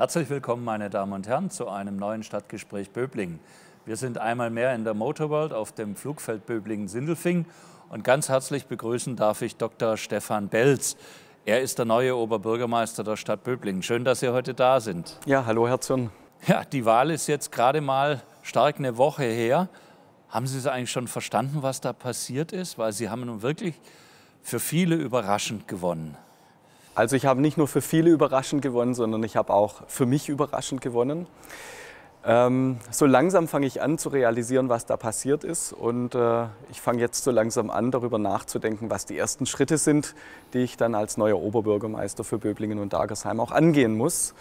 Herzlich willkommen, meine Damen und Herren, zu einem neuen Stadtgespräch Böblingen. Wir sind einmal mehr in der Motorworld auf dem Flugfeld Böblingen-Sindelfing und ganz herzlich begrüßen darf ich Dr. Stefan Belz. Er ist der neue Oberbürgermeister der Stadt Böblingen. Schön, dass Sie heute da sind. Ja, hallo Herr Zürn. Ja, die Wahl ist jetzt gerade mal stark eine Woche her. Haben Sie es eigentlich schon verstanden, was da passiert ist? Weil Sie haben nun wirklich für viele überraschend gewonnen. Also ich habe nicht nur für viele überraschend gewonnen, sondern ich habe auch für mich überraschend gewonnen. Ähm, so langsam fange ich an zu realisieren, was da passiert ist. Und äh, ich fange jetzt so langsam an, darüber nachzudenken, was die ersten Schritte sind, die ich dann als neuer Oberbürgermeister für Böblingen und Dagersheim auch angehen muss.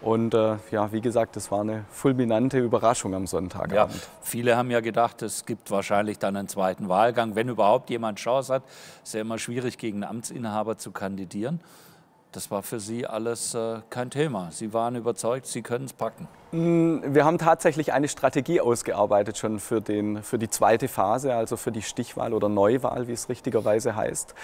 Und äh, ja, wie gesagt, das war eine fulminante Überraschung am Sonntagabend. Ja, viele haben ja gedacht, es gibt wahrscheinlich dann einen zweiten Wahlgang. Wenn überhaupt jemand Chance hat, ist ja immer schwierig, gegen einen Amtsinhaber zu kandidieren. Das war für Sie alles äh, kein Thema. Sie waren überzeugt, Sie können es packen. Mm, wir haben tatsächlich eine Strategie ausgearbeitet schon für, den, für die zweite Phase, also für die Stichwahl oder Neuwahl, wie es richtigerweise heißt.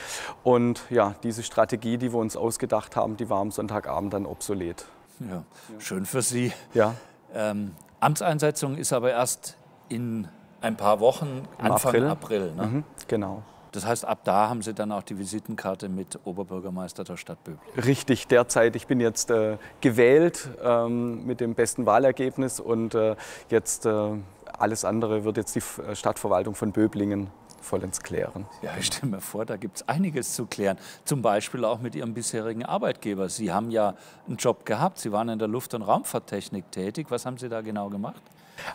Und ja, diese Strategie, die wir uns ausgedacht haben, die war am Sonntagabend dann obsolet. Ja, schön für Sie. Ja. Ähm, Amtseinsetzung ist aber erst in ein paar Wochen, Anfang April. April ne? mhm, genau. Das heißt, ab da haben Sie dann auch die Visitenkarte mit Oberbürgermeister der Stadt Böbling. Richtig, derzeit. Ich bin jetzt äh, gewählt ähm, mit dem besten Wahlergebnis und äh, jetzt äh, alles andere wird jetzt die Stadtverwaltung von Böblingen vollends klären. Ja, ich stelle mir vor, da gibt es einiges zu klären. Zum Beispiel auch mit Ihrem bisherigen Arbeitgeber. Sie haben ja einen Job gehabt. Sie waren in der Luft- und Raumfahrttechnik tätig. Was haben Sie da genau gemacht?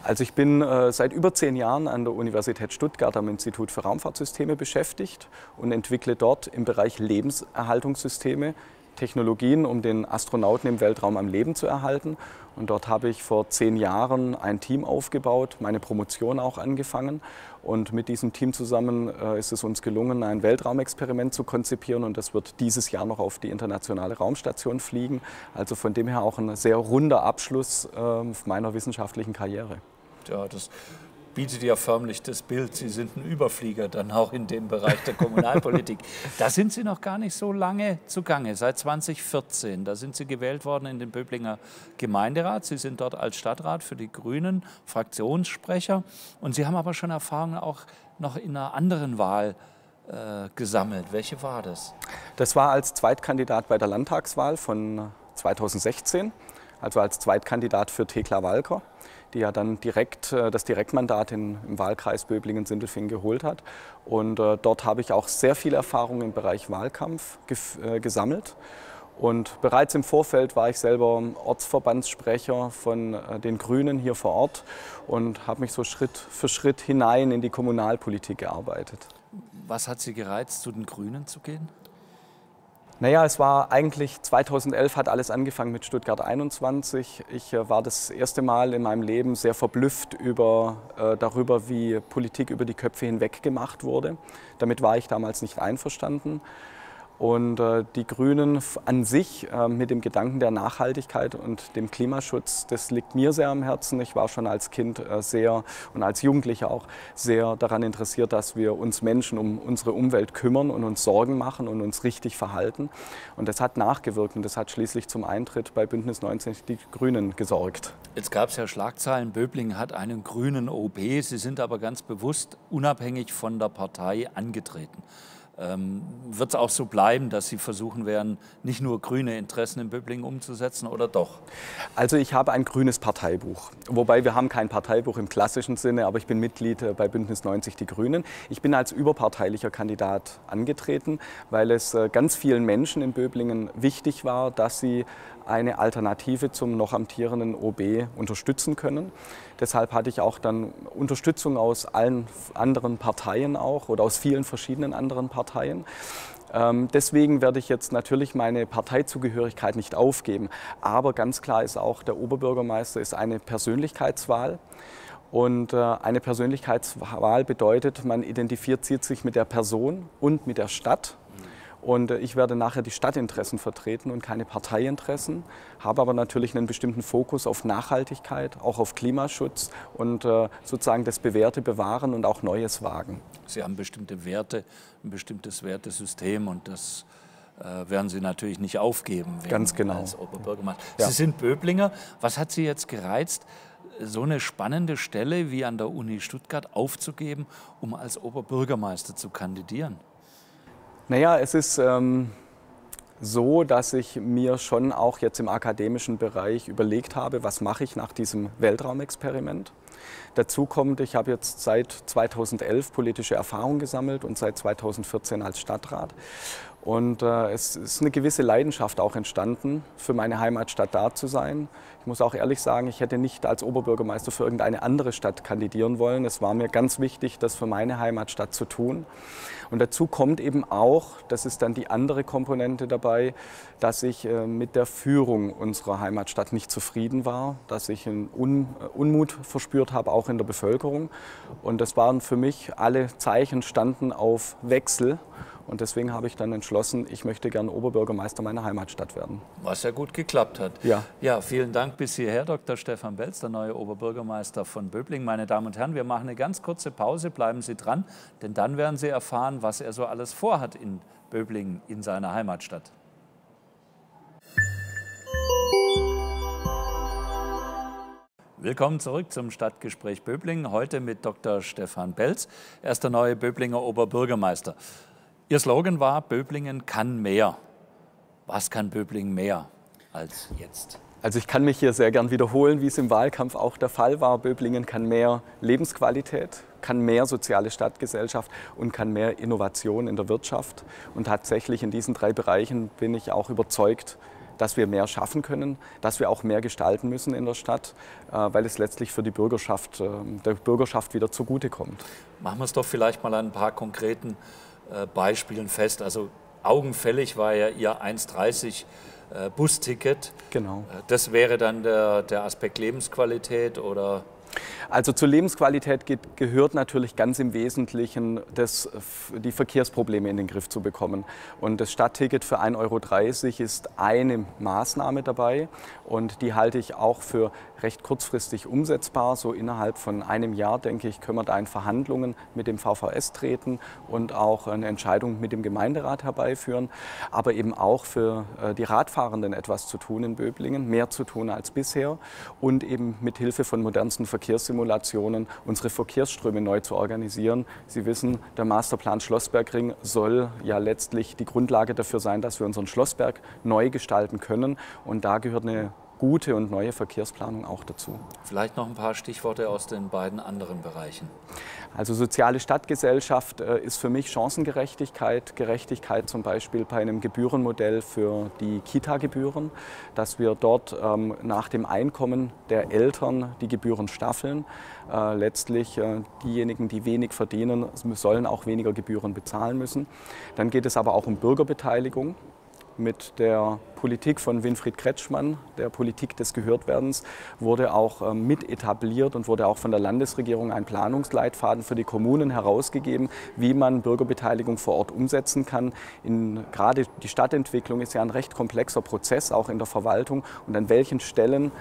Also ich bin äh, seit über zehn Jahren an der Universität Stuttgart am Institut für Raumfahrtsysteme beschäftigt und entwickle dort im Bereich Lebenserhaltungssysteme Technologien, um den Astronauten im Weltraum am Leben zu erhalten. Und dort habe ich vor zehn Jahren ein Team aufgebaut, meine Promotion auch angefangen. Und mit diesem Team zusammen äh, ist es uns gelungen, ein Weltraumexperiment zu konzipieren. Und das wird dieses Jahr noch auf die internationale Raumstation fliegen. Also von dem her auch ein sehr runder Abschluss äh, meiner wissenschaftlichen Karriere. Ja, das bietet ja förmlich das Bild, Sie sind ein Überflieger dann auch in dem Bereich der Kommunalpolitik. da sind Sie noch gar nicht so lange zugange, seit 2014. Da sind Sie gewählt worden in den Böblinger Gemeinderat. Sie sind dort als Stadtrat für die Grünen Fraktionssprecher. Und Sie haben aber schon Erfahrungen auch noch in einer anderen Wahl äh, gesammelt. Welche war das? Das war als Zweitkandidat bei der Landtagswahl von 2016, also als Zweitkandidat für Thekla Walker die ja dann direkt äh, das Direktmandat in, im Wahlkreis Böblingen-Sindelfingen geholt hat. Und äh, dort habe ich auch sehr viel Erfahrung im Bereich Wahlkampf äh, gesammelt. Und bereits im Vorfeld war ich selber Ortsverbandssprecher von den Grünen hier vor Ort und habe mich so Schritt für Schritt hinein in die Kommunalpolitik gearbeitet. Was hat Sie gereizt, zu den Grünen zu gehen? Naja, es war eigentlich 2011 hat alles angefangen mit Stuttgart 21. Ich äh, war das erste Mal in meinem Leben sehr verblüfft über, äh, darüber, wie Politik über die Köpfe hinweg gemacht wurde. Damit war ich damals nicht einverstanden. Und äh, die Grünen an sich äh, mit dem Gedanken der Nachhaltigkeit und dem Klimaschutz, das liegt mir sehr am Herzen. Ich war schon als Kind äh, sehr und als Jugendlicher auch sehr daran interessiert, dass wir uns Menschen um unsere Umwelt kümmern und uns Sorgen machen und uns richtig verhalten. Und das hat nachgewirkt und das hat schließlich zum Eintritt bei Bündnis 19 die Grünen gesorgt. Jetzt gab es ja Schlagzeilen, Böblingen hat einen grünen OB. Sie sind aber ganz bewusst unabhängig von der Partei angetreten. Ähm, Wird es auch so bleiben, dass Sie versuchen werden, nicht nur grüne Interessen in Böblingen umzusetzen oder doch? Also ich habe ein grünes Parteibuch. Wobei wir haben kein Parteibuch im klassischen Sinne, aber ich bin Mitglied äh, bei Bündnis 90 Die Grünen. Ich bin als überparteilicher Kandidat angetreten, weil es äh, ganz vielen Menschen in Böblingen wichtig war, dass sie eine Alternative zum noch amtierenden OB unterstützen können. Deshalb hatte ich auch dann Unterstützung aus allen anderen Parteien auch oder aus vielen verschiedenen anderen Parteien. Ähm, deswegen werde ich jetzt natürlich meine Parteizugehörigkeit nicht aufgeben. Aber ganz klar ist auch, der Oberbürgermeister ist eine Persönlichkeitswahl. Und äh, eine Persönlichkeitswahl bedeutet, man identifiziert sich mit der Person und mit der Stadt und äh, ich werde nachher die Stadtinteressen vertreten und keine Parteiinteressen, habe aber natürlich einen bestimmten Fokus auf Nachhaltigkeit, auch auf Klimaschutz und äh, sozusagen das Bewährte bewahren und auch Neues wagen. Sie haben bestimmte Werte, ein bestimmtes Wertesystem und das äh, werden Sie natürlich nicht aufgeben Ganz genau. als Oberbürgermeister. Ja. Sie sind Böblinger. Was hat Sie jetzt gereizt, so eine spannende Stelle wie an der Uni Stuttgart aufzugeben, um als Oberbürgermeister zu kandidieren? Naja, es ist ähm, so, dass ich mir schon auch jetzt im akademischen Bereich überlegt habe, was mache ich nach diesem Weltraumexperiment. Dazu kommt, ich habe jetzt seit 2011 politische Erfahrung gesammelt und seit 2014 als Stadtrat. Und äh, es ist eine gewisse Leidenschaft auch entstanden, für meine Heimatstadt da zu sein. Ich muss auch ehrlich sagen, ich hätte nicht als Oberbürgermeister für irgendeine andere Stadt kandidieren wollen. Es war mir ganz wichtig, das für meine Heimatstadt zu tun. Und dazu kommt eben auch, das ist dann die andere Komponente dabei, dass ich äh, mit der Führung unserer Heimatstadt nicht zufrieden war, dass ich einen Un Unmut verspürt habe, auch in der Bevölkerung. Und das waren für mich, alle Zeichen standen auf Wechsel. Und deswegen habe ich dann entschlossen, ich möchte gerne Oberbürgermeister meiner Heimatstadt werden. Was ja gut geklappt hat. Ja. Ja, vielen Dank bis hierher, Dr. Stefan Belz, der neue Oberbürgermeister von Böbling. Meine Damen und Herren, wir machen eine ganz kurze Pause, bleiben Sie dran, denn dann werden Sie erfahren, was er so alles vorhat in Böbling, in seiner Heimatstadt. Willkommen zurück zum Stadtgespräch Böblingen. Heute mit Dr. Stefan Belz. Er ist der neue Böblinger Oberbürgermeister. Ihr Slogan war, Böblingen kann mehr. Was kann Böblingen mehr als jetzt? Also ich kann mich hier sehr gern wiederholen, wie es im Wahlkampf auch der Fall war. Böblingen kann mehr Lebensqualität, kann mehr soziale Stadtgesellschaft und kann mehr Innovation in der Wirtschaft. Und tatsächlich in diesen drei Bereichen bin ich auch überzeugt, dass wir mehr schaffen können, dass wir auch mehr gestalten müssen in der Stadt, äh, weil es letztlich für die Bürgerschaft, äh, der Bürgerschaft wieder zugutekommt. Machen wir es doch vielleicht mal an ein paar konkreten äh, Beispielen fest. Also augenfällig war ja Ihr 1,30 äh, Busticket. Genau. Das wäre dann der, der Aspekt Lebensqualität oder also zur Lebensqualität geht, gehört natürlich ganz im Wesentlichen das, die Verkehrsprobleme in den Griff zu bekommen. Und das Stadtticket für 1,30 Euro ist eine Maßnahme dabei und die halte ich auch für recht kurzfristig umsetzbar. So innerhalb von einem Jahr, denke ich, können wir da in Verhandlungen mit dem VVS treten und auch eine Entscheidung mit dem Gemeinderat herbeiführen. Aber eben auch für äh, die Radfahrenden etwas zu tun in Böblingen, mehr zu tun als bisher und eben mit Hilfe von modernsten Verkehrssimulationen unsere Verkehrsströme neu zu organisieren. Sie wissen, der Masterplan Schlossbergring soll ja letztlich die Grundlage dafür sein, dass wir unseren Schlossberg neu gestalten können. Und da gehört eine gute und neue Verkehrsplanung auch dazu. Vielleicht noch ein paar Stichworte aus den beiden anderen Bereichen. Also soziale Stadtgesellschaft äh, ist für mich Chancengerechtigkeit, Gerechtigkeit zum Beispiel bei einem Gebührenmodell für die Kita-Gebühren, dass wir dort ähm, nach dem Einkommen der Eltern die Gebühren staffeln. Äh, letztlich äh, diejenigen, die wenig verdienen, sollen auch weniger Gebühren bezahlen müssen. Dann geht es aber auch um Bürgerbeteiligung mit der Politik von Winfried Kretschmann, der Politik des Gehörtwerdens, wurde auch ähm, mit etabliert und wurde auch von der Landesregierung ein Planungsleitfaden für die Kommunen herausgegeben, wie man Bürgerbeteiligung vor Ort umsetzen kann. In, gerade die Stadtentwicklung ist ja ein recht komplexer Prozess, auch in der Verwaltung. Und an welchen Stellen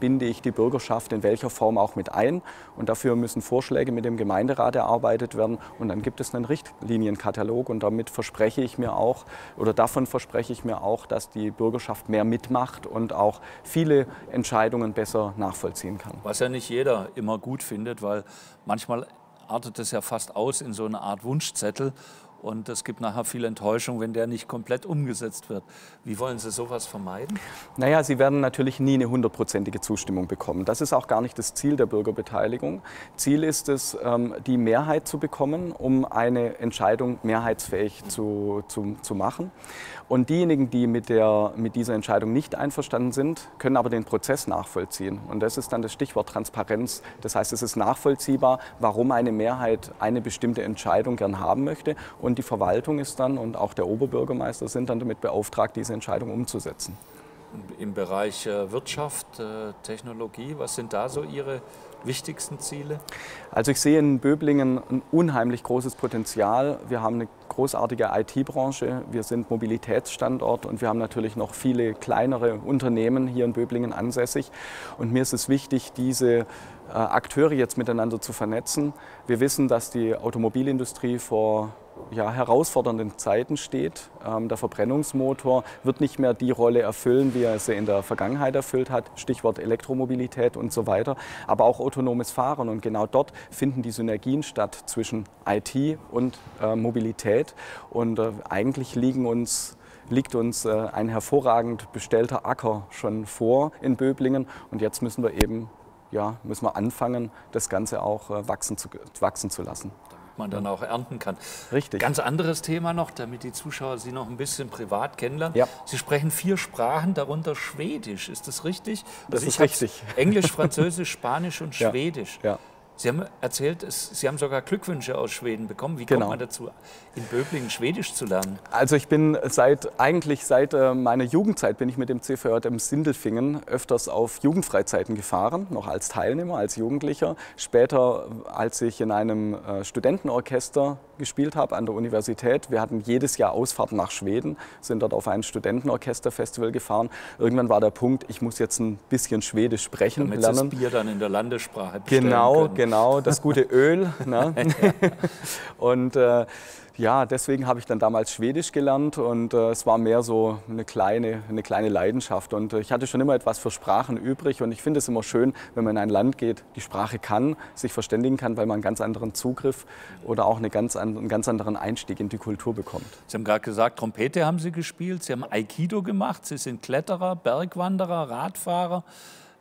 binde ich die Bürgerschaft in welcher Form auch mit ein? Und dafür müssen Vorschläge mit dem Gemeinderat erarbeitet werden. Und dann gibt es einen Richtlinienkatalog. Und damit verspreche ich mir auch, oder davon verspreche ich mir auch, dass die Bürgerschaft mehr mitmacht und auch viele Entscheidungen besser nachvollziehen kann. Was ja nicht jeder immer gut findet, weil manchmal artet es ja fast aus in so eine Art Wunschzettel und es gibt nachher viel Enttäuschung, wenn der nicht komplett umgesetzt wird. Wie wollen Sie sowas vermeiden? Naja, Sie werden natürlich nie eine hundertprozentige Zustimmung bekommen. Das ist auch gar nicht das Ziel der Bürgerbeteiligung. Ziel ist es, ähm, die Mehrheit zu bekommen, um eine Entscheidung mehrheitsfähig zu, zu, zu machen. Und diejenigen, die mit, der, mit dieser Entscheidung nicht einverstanden sind, können aber den Prozess nachvollziehen. Und das ist dann das Stichwort Transparenz. Das heißt, es ist nachvollziehbar, warum eine Mehrheit eine bestimmte Entscheidung gern haben möchte. Und die Verwaltung ist dann und auch der Oberbürgermeister sind dann damit beauftragt, diese Entscheidung umzusetzen. Im Bereich äh, Wirtschaft, äh, Technologie, was sind da so Ihre wichtigsten Ziele? Also ich sehe in Böblingen ein unheimlich großes Potenzial. Wir haben eine großartige IT-Branche, wir sind Mobilitätsstandort und wir haben natürlich noch viele kleinere Unternehmen hier in Böblingen ansässig. Und mir ist es wichtig, diese äh, Akteure jetzt miteinander zu vernetzen. Wir wissen, dass die Automobilindustrie vor ja, herausfordernden Zeiten steht. Ähm, der Verbrennungsmotor wird nicht mehr die Rolle erfüllen, wie er sie in der Vergangenheit erfüllt hat. Stichwort Elektromobilität und so weiter. Aber auch autonomes Fahren. Und genau dort finden die Synergien statt zwischen IT und äh, Mobilität. Und äh, eigentlich liegen uns liegt uns äh, ein hervorragend bestellter Acker schon vor in Böblingen und jetzt müssen wir eben ja, müssen wir anfangen, das Ganze auch äh, wachsen, zu, wachsen zu lassen man dann auch ernten kann. Richtig. Ganz anderes Thema noch, damit die Zuschauer Sie noch ein bisschen privat kennenlernen. Ja. Sie sprechen vier Sprachen, darunter Schwedisch. Ist das richtig? Das also ist richtig. Englisch, Französisch, Spanisch und ja. Schwedisch. Ja. Sie haben erzählt, Sie haben sogar Glückwünsche aus Schweden bekommen. Wie genau. kommt man dazu, in Böblingen Schwedisch zu lernen? Also ich bin seit eigentlich seit äh, meiner Jugendzeit bin ich mit dem CVJM Sindelfingen öfters auf Jugendfreizeiten gefahren, noch als Teilnehmer, als Jugendlicher. Später, als ich in einem äh, Studentenorchester gespielt habe an der Universität. Wir hatten jedes Jahr Ausfahrten nach Schweden, sind dort auf ein Studentenorchesterfestival gefahren. Irgendwann war der Punkt, ich muss jetzt ein bisschen Schwedisch sprechen Damit lernen. das Bier dann in der Landessprache Genau, können. genau, das gute Öl. Ne? Und äh, ja, deswegen habe ich dann damals Schwedisch gelernt und äh, es war mehr so eine kleine, eine kleine Leidenschaft. Und äh, ich hatte schon immer etwas für Sprachen übrig und ich finde es immer schön, wenn man in ein Land geht, die Sprache kann, sich verständigen kann, weil man einen ganz anderen Zugriff oder auch eine ganz an, einen ganz anderen Einstieg in die Kultur bekommt. Sie haben gerade gesagt, Trompete haben Sie gespielt, Sie haben Aikido gemacht, Sie sind Kletterer, Bergwanderer, Radfahrer.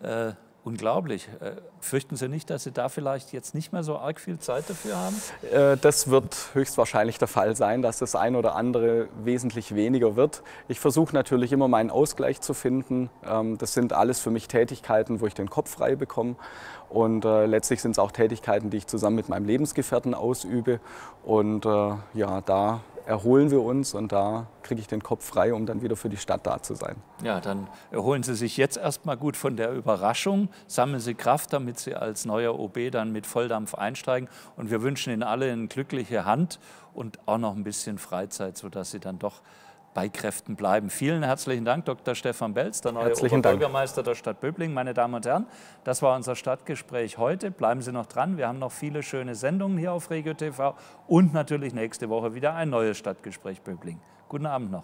Äh, Unglaublich. Äh, fürchten Sie nicht, dass Sie da vielleicht jetzt nicht mehr so arg viel Zeit dafür haben? Äh, das wird höchstwahrscheinlich der Fall sein, dass das ein oder andere wesentlich weniger wird. Ich versuche natürlich immer meinen Ausgleich zu finden. Ähm, das sind alles für mich Tätigkeiten, wo ich den Kopf frei bekomme. Und äh, letztlich sind es auch Tätigkeiten, die ich zusammen mit meinem Lebensgefährten ausübe. Und ja, da erholen wir uns und da kriege ich den Kopf frei, um dann wieder für die Stadt da zu sein. Ja, dann erholen Sie sich jetzt erstmal gut von der Überraschung, sammeln Sie Kraft, damit Sie als neuer OB dann mit Volldampf einsteigen und wir wünschen Ihnen alle eine glückliche Hand und auch noch ein bisschen Freizeit, sodass Sie dann doch bei Kräften bleiben. Vielen herzlichen Dank, Dr. Stefan Belz, der neue Oberbürgermeister der Stadt Böblingen. Meine Damen und Herren, das war unser Stadtgespräch heute. Bleiben Sie noch dran. Wir haben noch viele schöne Sendungen hier auf Regio TV und natürlich nächste Woche wieder ein neues Stadtgespräch Böblingen. Guten Abend noch.